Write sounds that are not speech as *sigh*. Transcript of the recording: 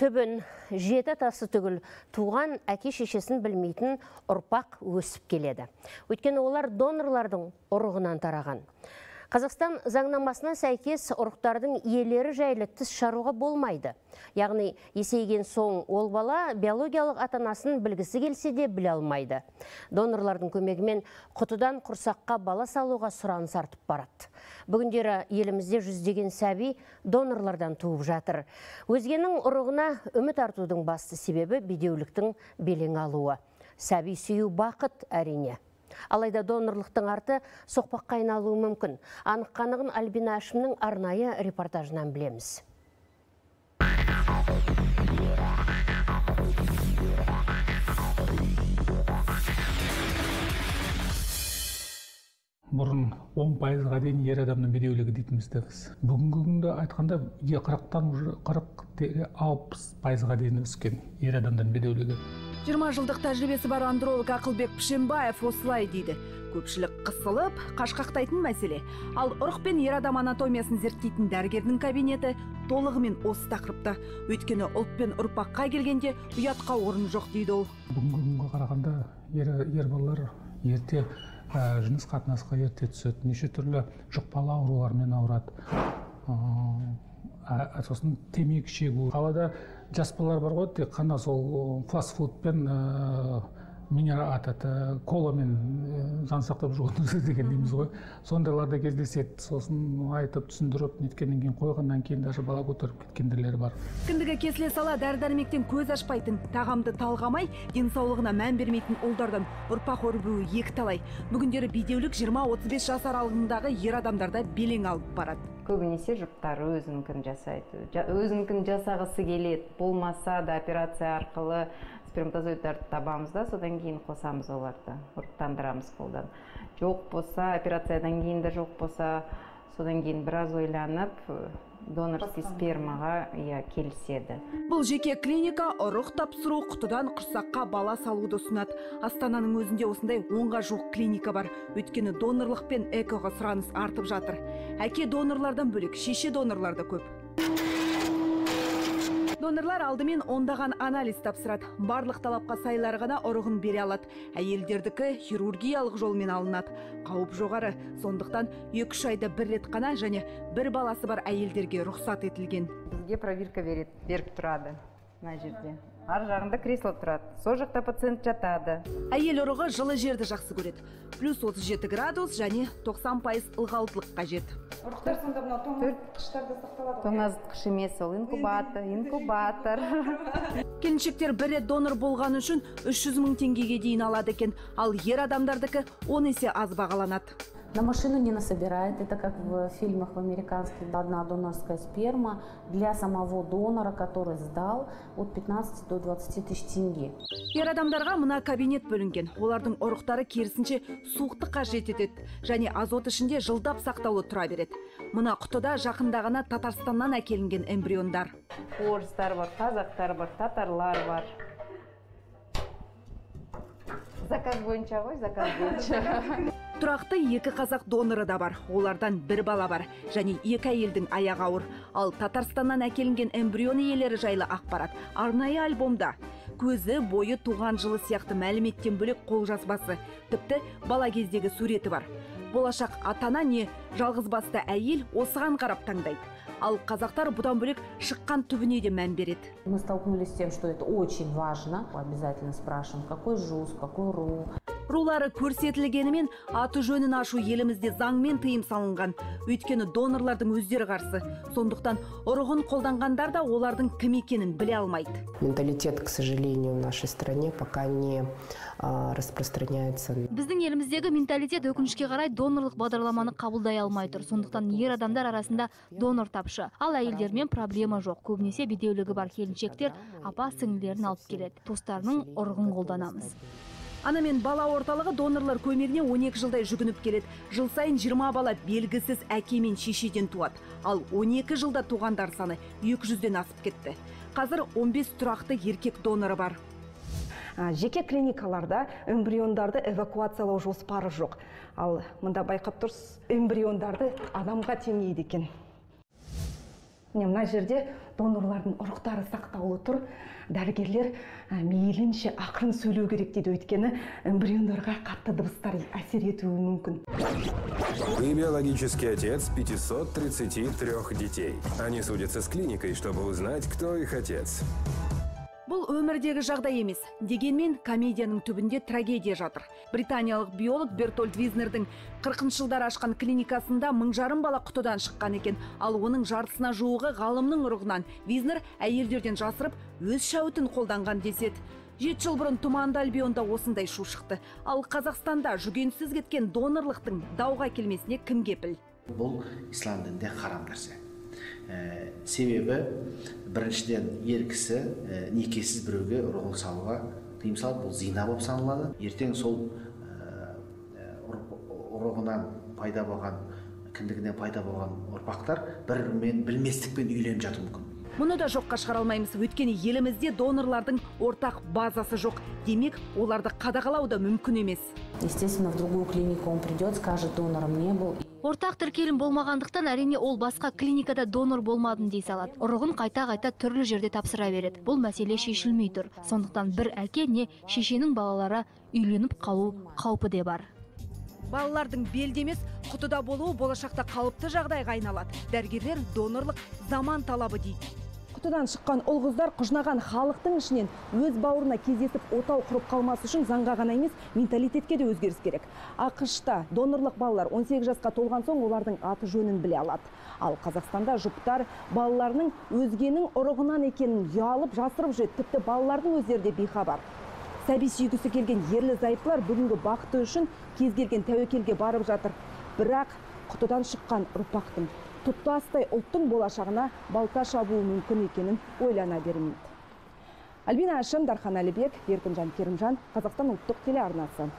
түбін жеті тасы түгіл туған әке шешесін білмейтін ұрпақ өсіп келеді. Өйткені олар донорлардың ұрығынан тараған. Қазақстан заңнамасына сәйкес ұрықтардың иелері жайлы тіс шаруға болмайды. Яғни есейген соң ол бала биологиялық атанасын білгісі келсе де біле алмайды. Донорлардың көмегімен құтыдан құрсаққа бала салуға сұраныс артып барады. Бүгіндері елімізде жүздеген сәби донорлардан туып жатыр. Өзгенің ұрығына үміт артудың басты себебі бедеуліктің белең алуы. Сәби сүю бақыт әрине. Алайда донорлықтың арты соқпаққа айналуы мүмкін. Анық қанығын Альбина Әшімнің арнайы репортажынан білеміз. бұрын он пайызға дейін ер адамның бедеулігі дейтінбіз біз бүгінгі күнде айтқанда қырықтан уже қырық алпыс пайызға дейін өскен ер адамдардың бедеулігі жиырма жылдық тәжірибесі бар андролог ақылбек пішенбаев осылай дейді. Көпшілік қысылып қашқақтайтын мәселе. Ал ұрық пен ер адам анатомиясын зерттейтін дәрігердің кабинеті толығымен осы тақырыпта. Өйткені ұлт пен ұрпаққа келгенде ұятқа орын жоқ дейді ол. Бүгінгі күнге қарағанда ер, ер балалар ерте ә, жыныс қатынасқа ерте түседі. Неше түрлі жұқпалы аурулармен ауырады. Ә, сосын темекі шегу. Қалада жас балалар бар ғой тек қана сол фастфудпен ә, минерал этот коламен жан сақтап *laughs* деген дейміз ғой. Сондайлар кездеседі сосын айтып түсіндіріп неткеннен кейін қойғаннан кейін даже бала көтеріп кеткендерлер бар. Кіндігі кесіле сала дәрі дәрмектен көз ашпайтын тағамды талғамай денсаулығына мән бермейтін ұлдардан ұрпақ өрбуі екі талай бүгіндері бедеулік 20-35 жас аралығындағы ер адамдарда белең алып барады. Көбінесе жұптар өзінікін жасайды. Өзінікін жасағысы келеді. Болмаса да операция арқылы сперматозоидтарды табамыз да содан кейін қосамыз оларды. Ұрықтандырамыз қолдан. Жоқ болса операциядан кейін де жоқ болса содан кейін біраз ойланып донорский спермаға иә келіседі. Бұл жеке клиника ұрық тапсыру құтыдан құрсаққа бала салуды ұсынады. Астананың өзінде осындай онға жуық клиника бар. Өйткені донорлық пен экоға сұраныс артып жатыр. Әке донорлардан бөлек шеше донорлар да көп. Донорлар алдымен ондаған анализ тапсырады. Барлық талапқа сайлары ғана ұрығын бере алады. Әйелдердікі хирургиялық жолмен алынады. Қауіп жоғары. Сондықтан екі үш айда бір рет қана және бір баласы бар әйелдерге рұқсат етілген. Бізге проверка беріп тұрады мына жерде. Ар жағында кресло тұрады. Сол жақта пациент жатады. Әйел ұрығы жылы жерді жақсы көреді. Плюс 37 градус және 90 пайыз ылғалдылық қажет. Ұрықтар сонда мынау тоңазытқыштарда сақталады тоңазытқыш емес ол инкубатор инкубатор. *laughs* келіншектер бір рет донор болғаны үшін 300 мың теңгеге дейін алады екен. Ал ер адамдардікі 10 есе аз бағаланады. На машину не насобирает. Это как в фильмах в американских. Одна донорская сперма для самого донора, который сдал, от 15 до 20 тысяч тенге. Ер адамдарға мына кабинет бөлінген. Олардың ұрықтары керісінше суықты қажет етеді. Және азот ішінде жылдап сақтаулы тұра береді. Мына құтыда жақында ғана Татарстаннан әкелінген эмбриондар. Орыстар бар, қазақтар бар, татарлар бар заказ бойынша ғой заказ бойынша тұрақты екі қазақ доноры да бар. Олардан бір бала бар және екі әйелдің аяғы ауыр. Ал татарстаннан әкелінген эмбрион иелері жайлы ақпарат. Арнайы альбомда көзі бойы туған жылы сияқты мәліметтен бөлек қолжазбасы тіпті бала кездегі суреті бар. Болашақ атана не жалғызбасты әйел осыған қарап таңдайды. Ал қазақтар бұдан бөлек шыққан түбіне де мән береді. Мы столкнулись с тем что это очень важно. Обязательно спрашиваем какой жуз какой ру. Рулары көрсетілгенімен аты жөнін ашу елімізде заңмен тыйым салынған. Өйткені донорлардың өздері қарсы. Сондықтан ұрығын қолданғандар да олардың кім екенін біле алмайды. Менталитет к сожалению в нашей стране пока не распространяется. Біздің еліміздегі менталитет өкінішке қарай донорлық бағдарламаны қабылдай алмай тұр. Сондықтан ер адамдар арасында донор тапшы. Ал әйелдермен проблема жоқ. Көбінесе бедеулігі бар келіншектер апа сіңлілерін алып келеді. Туыстарының ұрығын қолданамыз. Ана мен бала орталығы донорлар көмегіне 12 жылдай жүгініп келеді. Жыл сайын 20 бала белгісіз әке мен шешеден туады. Ал 12 жылда туғандар саны 200-ден асып кетті. Қазір 15 тұрақты еркек доноры бар. Жеке клиникаларда эмбриондарды эвакуациялау жоспары жоқ. Ал мында байқап тұрсыз эмбриондарды адамға теңейді екен. міне мына жерде донорлардың ұрықтары сақтаулы тұр дәрігерлер ә, мейлінше ақырын сөйлеу керек дейді өйткені эмбриондарға қатты дыбыстар әсер етуі мүмкін Вы биологический отец 533 детей. Они судятся с клиникой, чтобы узнать, кто их отец. Бұл өмірдегі жағдай емес. Дегенмен комедияның түбінде трагедия жатыр. Британиялық биолог бертольд визнердің 40 жылдар ашқан клиникасында мың жарым бала құтыдан шыққан екен. Ал оның жартысына жуығы ғалымның ұрығынан визнер әйелдерден жасырып өз шәуітін қолданған деседі. Жеті жыл бұрын тұманды альбионда осындай шу шықты. Ал қазақстанда жүгенсіз кеткен донорлықтың дауға келмесіне кім кепіл? Бұл ислам харам нәрсе. Ә, себебі біріншіден ер кісі ә, некесіз біреуге ұрығын салуға тыйым салады бұл зина болып саналады. Ертең сол ұрық- ұрығынан пайда болған кіндігінен пайда болған ұрпақтар бір бірімен білместікпен үйленіп жатуы мүмкін. Мұны да жоққа шығара алмаймыз. Өйткені елімізде донорлардың ортақ базасы жоқ. Демек оларды қадағалау да мүмкін емес. Естественно, в другую клинику он придет, скажет, донором не был. Ортақ тіркелім болмағандықтан әрине ол басқа клиникада донор болмадым дей салады. Ұрығын қайта қайта түрлі жерде тапсыра береді. Бұл мәселе шешілмей тұр. Сондықтан бір әке не шешенің балалары үйленіп қалу қаупі де бар. Балалардың белде емес құтыда болуы болашақта қалыпты жағдайға айналады. Дәрігерлер донорлық заман талабы дейді. Құтыдан шыққан ұл қыздар құжынаған халықтың ішінен өз бауырына кездесіп отау құрып қалмас үшін заңға ғана емес менталитетке де өзгеріс керек. Ақш-та донорлық балалар 18 жасқа толған соң олардың аты жөнін біле алады. Ал қазақстанда жұптар балаларының өзгенің ұрығынан екенін ұялып жасырып жүреді. Тіпті балалардың өздері де бейхабар. Сәби сүйгісі келген ерлі зайыптылар бүгінгі бақыты үшін кез келген тәуекелге барып жатыр. Бірақ құтыдан шыққан ұрпақтың тұтастай ұлттың болашағына балта шабуы мүмкін екенін ойлана бермейді. Альбина әшім дархан әлібек еркінжан керімжан қазақстан ұлттық телеарнасы.